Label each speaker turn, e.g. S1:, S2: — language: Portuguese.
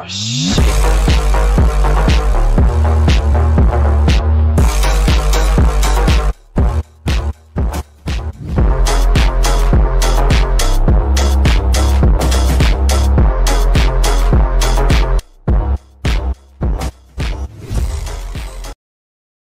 S1: Nossa.